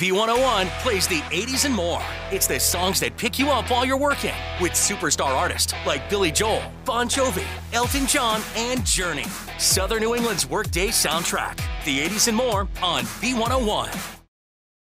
B101 plays the 80s and more. It's the songs that pick you up while you're working with superstar artists like Billy Joel, Bon Jovi, Elton John, and Journey. Southern New England's workday soundtrack. The 80s and more on B101.